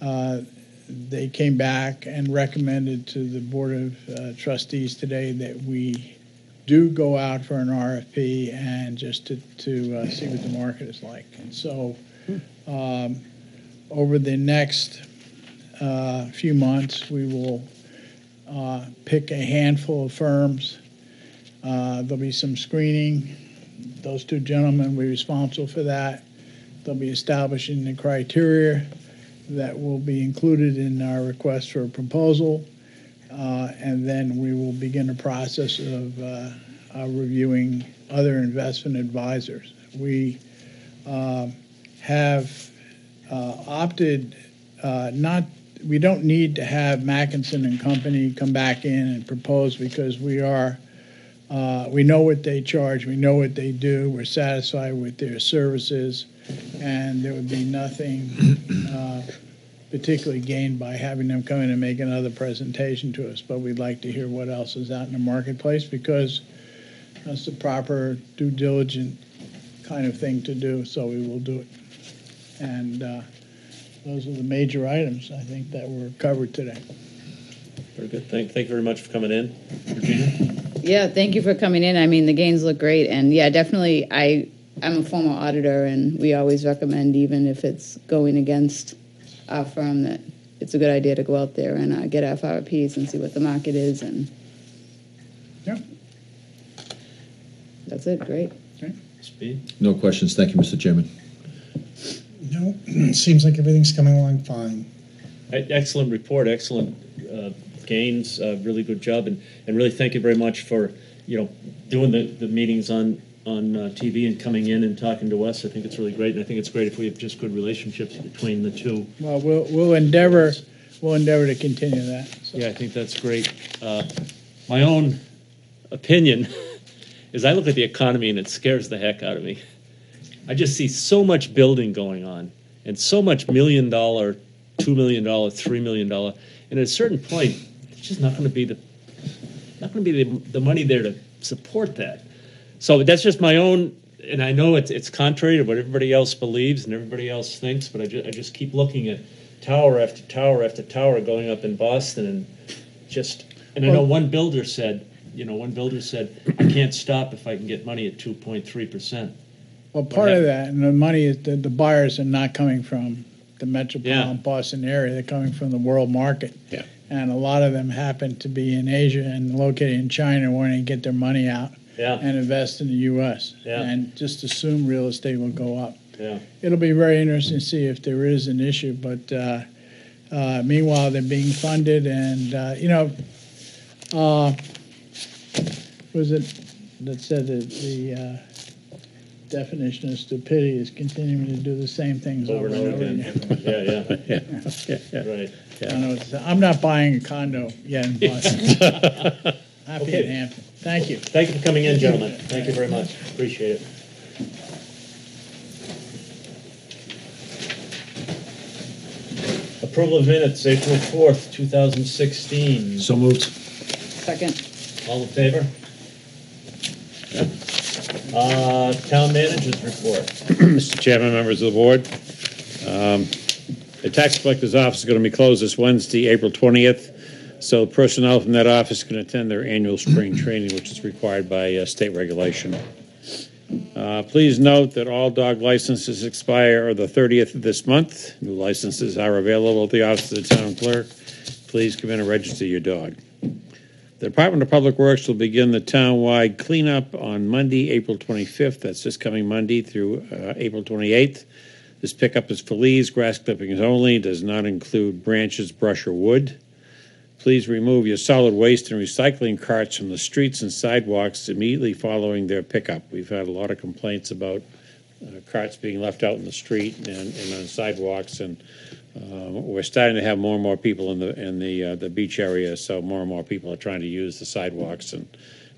Uh, They came back and recommended to the Board of uh, Trustees today that we do go out for an RFP and just to, to uh, see what the market is like. And so, um, over the next uh, few months, we will uh, pick a handful of firms. Uh, There'll be some screening. Those two gentlemen will be responsible for that. They'll be establishing the criteria that will be included in our request for a proposal. Uh, And then we will begin a process of uh, uh, reviewing other investment advisors. We have opted uh, not, we don't need to have Mackinson and Company come back in and propose because we are, uh, we know what they charge, we know what they do, we're satisfied with their services, and there would be nothing uh, particularly gained by having them come in and make another presentation to us. But we'd like to hear what else is out in the marketplace because that's the proper due diligent kind of thing to do, so we will do it. And uh, those are the major items, I think, that were covered today. Very good. Thank, thank you very much for coming in. Virginia? Yeah, thank you for coming in. I mean, the gains look great, and yeah, definitely. I I'm a former auditor, and we always recommend, even if it's going against our firm, that it's a good idea to go out there and uh, get our FRPs and see what the market is, and Yeah. that's it. Great. Okay. Speed? No questions. Thank you, Mr. Chairman. No, seems like everything's coming along fine. E- Excellent report, excellent uh, gains, uh, really good job, and, and really thank you very much for, you know, doing the, the meetings on, on uh, TV and coming in and talking to us. I think it's really great, and I think it's great if we have just good relationships between the two. Well, we'll, we'll endeavor, we'll endeavor to continue that. So, Yeah, I think that's great. Uh, My own opinion is I look at the economy and it scares the heck out of me. I just see so much building going on and so much million dollar, two million dollar, three million dollar, and at a certain point, it's just not going to be the not going to be the, the money there to support that. So that's just my own, and I know it's it's contrary to what everybody else believes and everybody else thinks, but I just I just keep looking at tower after tower after tower going up in Boston and just and I know one builder said, you know, one builder said, I can't stop if I can get money at two point three percent. Well, part of that, and the money is, the, the buyers are not coming from the metropolitan Boston area, they're coming from the world market. Yeah. And a lot of them happen to be in Asia and located in China wanting to get their money out Yeah, and invest in the US. Yeah. And just assume real estate will go up. yeah. It'll be very interesting to see if there is an issue, but uh, uh, meanwhile, they're being funded and, uh, you know, uh, was it that said that the uh, definition of stupidity is continuing to do the same things Over and over again. Yeah, yeah, Yeah, yeah, yeah. right. I know it's- I'm not buying a condo yet in Boston. Happy Okay. in Hampton. Thank you. Thank you for coming in, gentlemen. Thank you very much. Appreciate it. Approval of minutes, April fourth, two thousand sixteen. So moved. Second. All in favor? Uh, town managers report. Mr. Chairman, members of the board, um, the tax collector's office is going to be closed this Wednesday, April 20th, so personnel from that office can attend their annual spring training, which is required by uh, state regulation. Uh, Please note that all dog licenses expire on the 30th of this month. New licenses are available at the office of the town clerk. Please come in and register your dog. The Department of Public Works will begin the town-wide cleanup on Monday, April 25th. That's this coming Monday through uh, April 28th. This pickup is for leaves, grass clippings only, does not include branches, brush, or wood. Please remove your solid waste and recycling carts from the streets and sidewalks immediately following their pickup. We've had a lot of complaints about uh, carts being left out in the street and, and on sidewalks, and um, we're starting to have more and more people in the in the uh, the beach area, so more and more people are trying to use the sidewalks, and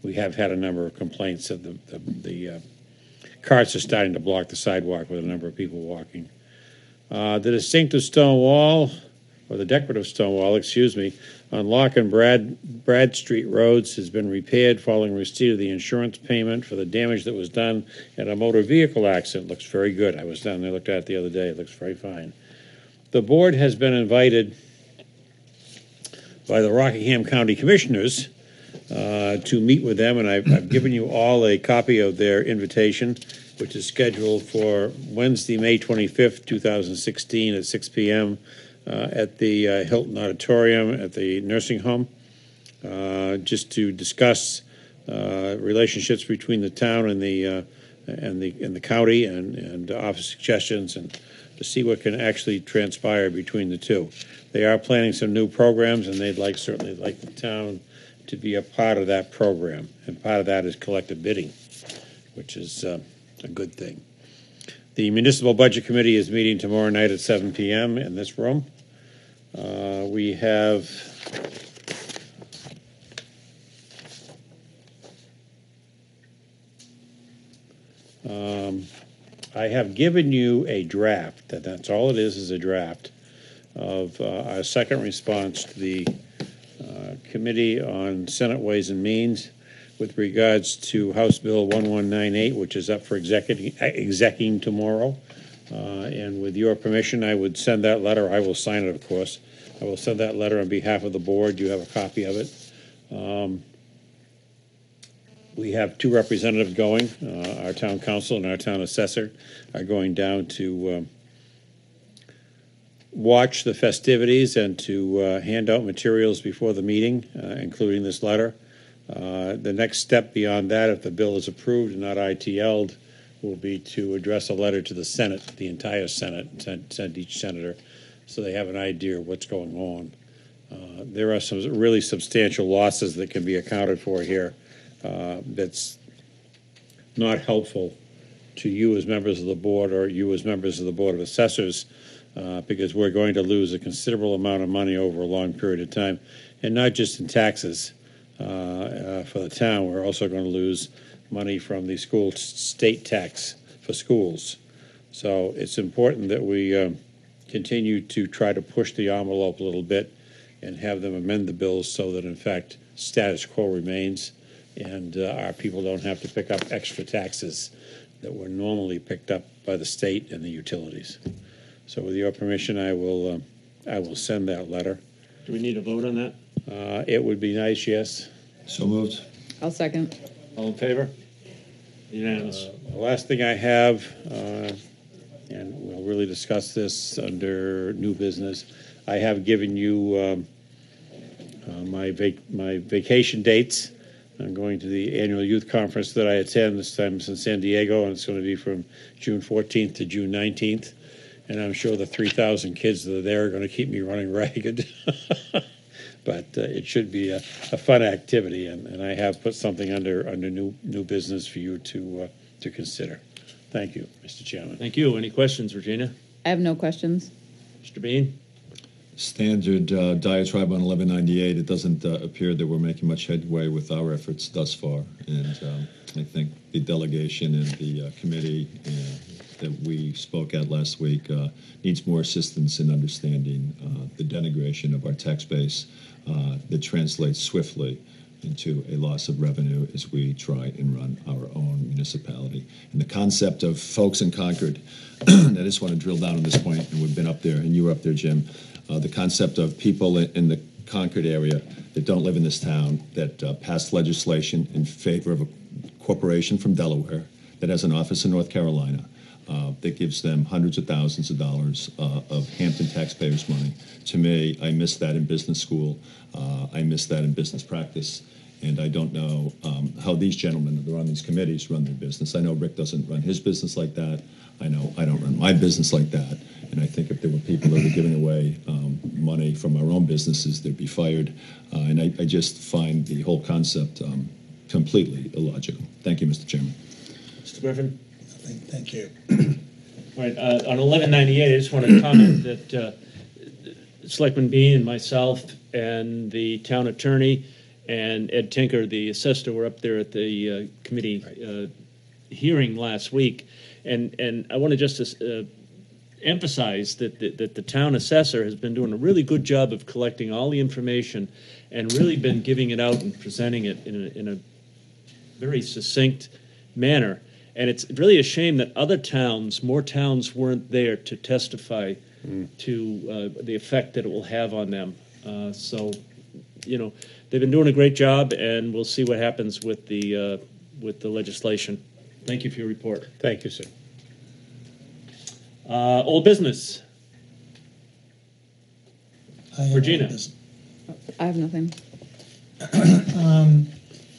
we have had a number of complaints that the the, the uh, carts are starting to block the sidewalk with a number of people walking. Uh, the distinctive stone wall, or the decorative stone wall, excuse me, on Lock and Brad Brad Street roads has been repaired following receipt of the insurance payment for the damage that was done in a motor vehicle accident. Looks very good. I was down there, looked at it the other day. It looks very fine. The board has been invited by the Rockingham County Commissioners uh, to meet with them, and I've, I've given you all a copy of their invitation, which is scheduled for Wednesday, May 25th, 2016, at 6 p.m. Uh, at the uh, Hilton Auditorium at the nursing home, uh, just to discuss uh, relationships between the town and the uh, and the and the county, and and offer suggestions and to see what can actually transpire between the two. They are planning some new programs, and they'd like certainly like the town to be a part of that program, and part of that is collective bidding, which is uh, a good thing. The Municipal Budget Committee is meeting tomorrow night at 7 p.m. in this room. Uh, We have um, I have given you a draft, that that's all it is, is a draft of uh, our second response to the uh, Committee on Senate Ways and Means with regards to House Bill 1198, which is up for executing, executing tomorrow. Uh, And with your permission, I would send that letter, I will sign it, of course. I will send that letter on behalf of the board, you have a copy of it. Um, We have two representatives going, uh, our town counsel and our town assessor are going down to um, watch the festivities and to uh, hand out materials before the meeting, uh, including this letter. Uh, The next step beyond that, if the bill is approved and not ITL'd, will be to address a letter to the Senate, the entire Senate, and send, send each senator, so they have an idea of what's going on. Uh, There are some really substantial losses that can be accounted for here uh, that's not helpful to you as members of the board or you as members of the Board of Assessors, uh, because we're going to lose a considerable amount of money over a long period of time, and not just in taxes uh, uh, for the town, we're also going to lose money from the school state tax for schools. So it's important that we um, continue to try to push the envelope a little bit and have them amend the bills so that in fact status quo remains and uh, our people don't have to pick up extra taxes that were normally picked up by the state and the utilities. So with your permission, I will, um, I will send that letter. Do we need a vote on that? Uh, It would be nice, yes. So moved. I'll second. All in favor? Unanimous. The last thing I have, uh, and we'll really discuss this under new business, I have given you um, uh, my vac, my vacation dates. I'm going to the annual youth conference that I attend, this time it's in San Diego, and it's going to be from June 14th to June 19th. And I'm sure the 3,000 kids that are there are going to keep me running ragged. But uh, it should be a, a fun activity, and, and I have put something under, under new, new business for you to, uh, to consider. Thank you, Mr. Chairman. Thank you. Any questions, Regina? I have no questions. Mr. Bean? Standard uh, diatribe on 1198. It doesn't uh, appear that we're making much headway with our efforts thus far. And um, I think the delegation and the uh, committee uh, that we spoke at last week uh, needs more assistance in understanding uh, the denigration of our tax base that translates swiftly into a loss of revenue as we try and run our own municipality. And the concept of folks in Concord, I just want to drill down on this point, and we've been up there, and you were up there, Jim. Uh, the concept of people in, the Concord area that don't live in this town that uh, passed legislation in favor of a corporation from Delaware that has an office in North Carolina uh, that gives them hundreds of thousands of dollars uh, of Hampton taxpayers' money. To me, I missed that in business school. Uh, I missed that in business practice. And I don't know um, how these gentlemen that are on these committees run their business. I know Rick doesn't run his business like that. I know I don't run my business like that. And I think if there were people that were giving away um, money from our own businesses, they'd be fired. Uh, and I, I just find the whole concept um, completely illogical. Thank you, Mr. Chairman. Mr. Griffin? Thank you. All right, uh, on eleven ninety-eight, I just want to comment that uh, Selectman Bean and myself and the town attorney and Ed Tinker, the assessor, were up there at the uh, committee uh, hearing last week. And, and I want to just uh, emphasize that, that, that the town assessor has been doing a really good job of collecting all the information and really been giving it out and presenting it in a, in a very succinct manner. And it's really a shame that other towns, more towns, weren't there to testify to uh, the effect that it will have on them. Uh, so, you know, they've been doing a great job, and we'll see what happens with the uh, with the legislation. Thank you for your report. Thank you, sir. Uh, old business. I have Regina. this. I have nothing.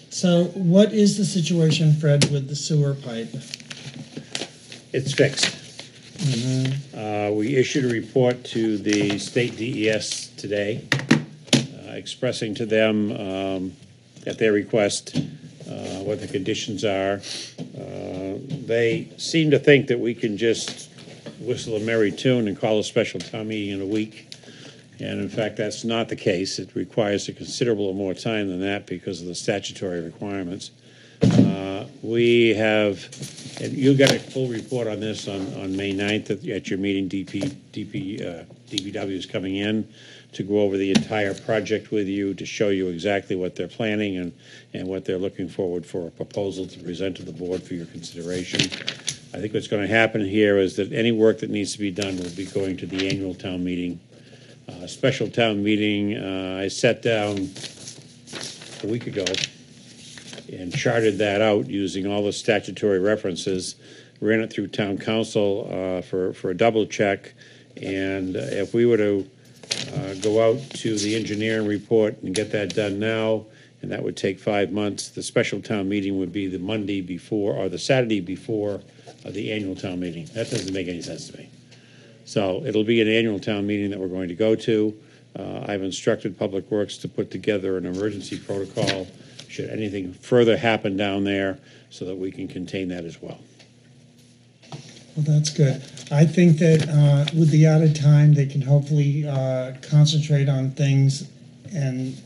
So what is the situation, Fred, with the sewer pipe? It's fixed. Uh, We issued a report to the state DES today, uh, expressing to them, um, at their request, uh, what the conditions are. Uh, They seem to think that we can just whistle a merry tune and call a special town meeting in a week. And in fact, that's not the case. It requires a considerable more time than that because of the statutory requirements. Uh, We have, and you got a full report on this on, on May 9th at, at your meeting. DP, DP, uh, DPW is coming in to go over the entire project with you, to show you exactly what they're planning and, and what they're looking forward for a proposal to present to the board for your consideration. I think what's going to happen here is that any work that needs to be done will be going to the annual town meeting. Uh, Special town meeting, uh, I sat down a week ago and charted that out using all the statutory references, ran it through town counsel uh, for, for a double check. And if we were to uh, go out to the engineering report and get that done now, and that would take five months, the special town meeting would be the Monday before, or the Saturday before uh, the annual town meeting. That doesn't make any sense to me. So it'll be an annual town meeting that we're going to go to. Uh, I've instructed Public Works to put together an emergency protocol should anything further happen down there, so that we can contain that as well. Well, that's good. I think that uh, with the added time, they can hopefully uh, concentrate on things and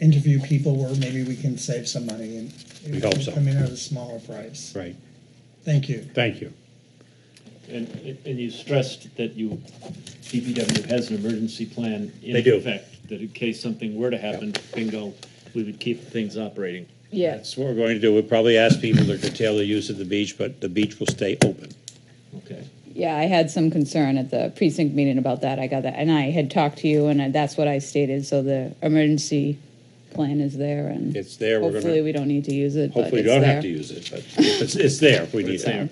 interview people where maybe we can save some money and We hope so. come in at a smaller price. Right. Thank you. Thank you. And, and you stressed that you, DPW has an emergency plan in They do. effect, that in case something were to happen, bingo, we would keep things operating. Yeah, That's what we're going to do. We'll probably ask people to curtail the use of the beach, but the beach will stay open. Okay. yeah, I had some concern at the precinct meeting about that. I got that, and I had talked to you, and that's what I stated. So the emergency plan is there, and It's there. We're hopefully gonna, we don't need to use it. but hopefully we it's don't there. have to use it, but it's, it's there if we need It's it. there.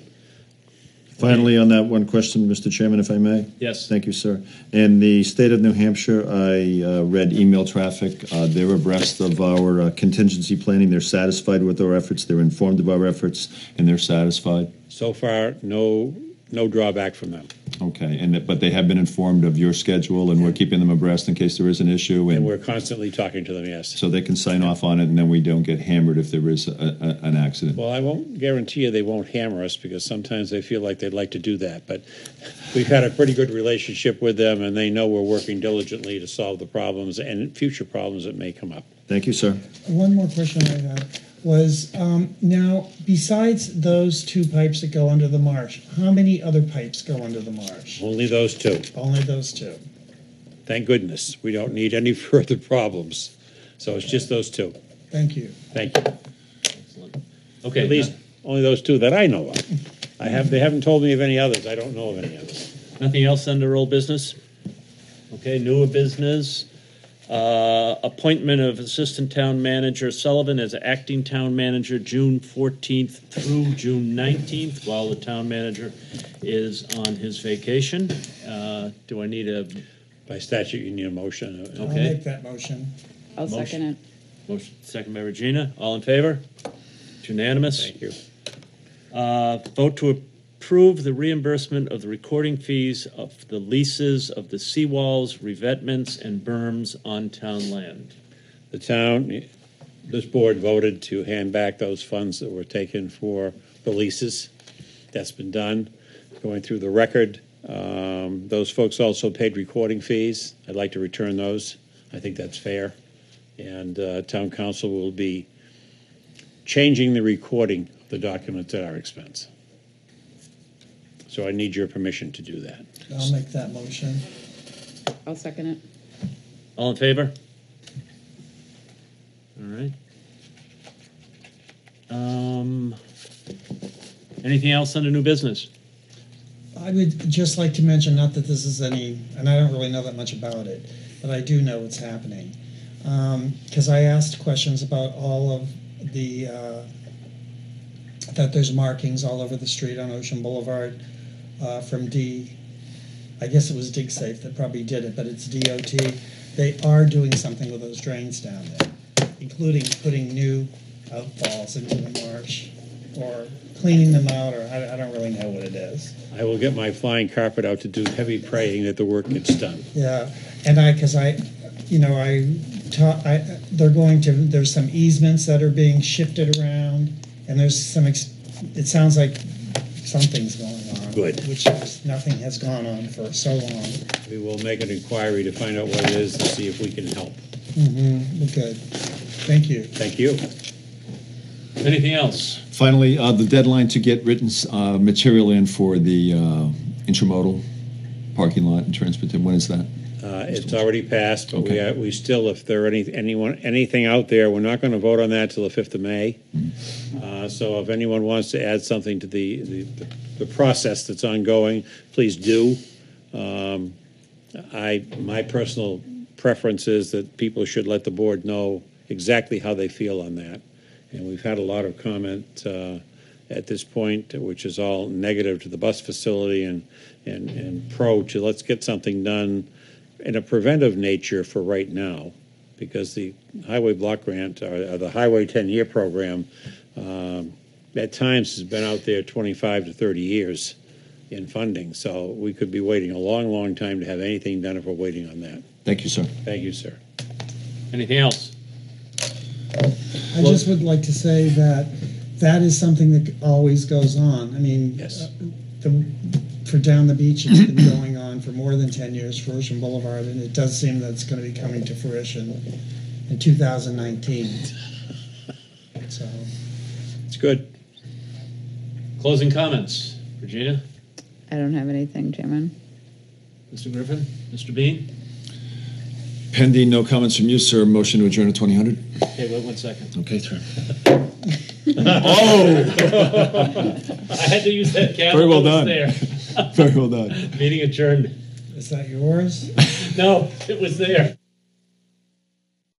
Finally, on that one question, Mr. Chairman, if I may? Yes. Thank you, sir. In the state of New Hampshire, I uh, read email traffic. Uh, They're abreast of our uh, contingency planning. They're satisfied with our efforts. They're informed of our efforts, and they're satisfied. So far, no, no drawback from them. Okay, and, that- but they have been informed of your schedule, and we're keeping them abreast in case there is an issue. And And we're constantly talking to them, yes. so they can sign off on it, and then we don't get hammered if there is a, a, an accident. Well, I won't guarantee you they won't hammer us because sometimes they feel like they'd like to do that. But we've had a pretty good relationship with them and they know we're working diligently to solve the problems and future problems that may come up. Thank you, sir. One more question I had was um, now, besides those two pipes that go under the marsh, how many other pipes go under the marsh? Only those two. Only those two. Thank goodness. We don't need any further problems. So it's just those two. Thank you. Thank you. Excellent. Okay. At least only those two that I know of. I have, they haven't told me of any others. I don't know of any others. Nothing else under old business? Okay, newer business. Uh, Appointment of Assistant Town Manager Sullivan as acting town manager June 14th through June 19th, while the town manager is on his vacation. Uh, Do I need a By statute, you need a motion. I'll Okay. make that motion. I'll Motion. second it. motion, second by Regina? All in favor? It's unanimous. Thank you. Uh, Vote to approve the reimbursement of the recording fees of the leases of the seawalls, revetments, and berms on town land. The town, this board voted to hand back those funds that were taken for the leases. That's been done. Going through the record, um, those folks also paid recording fees. I'd like to return those. I think that's fair. And uh, town counsel will be changing the recording of the documents at our expense. So I need your permission to do that. I'll make that motion. I'll second it. All in favor? All right. Um, anything else under new business? I would just like to mention, not that this is any, and I don't really know that much about it, but I do know what's happening. Because I asked questions about all of the, uh, that there's markings all over the street on Ocean Boulevard uh, from D, I guess it was DigSafe that probably did it, but it's DOT. They are doing something with those drains down there, including putting new outfalls into the marsh or cleaning them out, or I, I don't really know what it is. I will get my flying carpet out to do heavy praying that the work gets done. Yeah, and I, because I, you know, I taught, I, they're going to, there's some easements that are being shifted around, and there's some, ex- it sounds like something's going on. Good. Which is, nothing has gone on for so long. We will make an inquiry to find out what it is to see if we can help. Mm-hmm, good. Thank you. Thank you. Anything else? Finally, uh, the deadline to get written uh, material in for the uh, intermodal parking lot and transportation, when is that? Uh, It's already passed, but we, are- we still, if there are any, anyone, anything out there, we're not going to vote on that till the 5th of May. Uh, So if anyone wants to add something to the, the, the process that's ongoing, please do. Um, I, my personal preference is that people should let the board know exactly how they feel on that. And we've had a lot of comment uh, at this point, which is all negative to the bus facility and, and, and pro to let's get something done in a preventive nature for right now. Because the highway block grant, or or the highway 10-year program, um, at times has been out there 25 to 30 years in funding. So we could be waiting a long, long time to have anything done if we're waiting on that. Thank you, sir. Thank you, sir. Anything else? I just would like to say that that is something that always goes on. I mean, Yes. uh, the, for down the beach, it's been going on for more than ten years for Ocean Boulevard, and it does seem that it's going to be coming to fruition in 2019. So, It's good. Closing comments. Regina? I don't have anything, Chairman. Mr. Griffin? Mr. Bean? Pending no comments from you, sir, motion to adjourn at 2000? Okay, wait one second. Okay, sir. Oh. I had to use that gavel. Very well done. There. Very well done. Meeting adjourned. is that yours? No, it was there.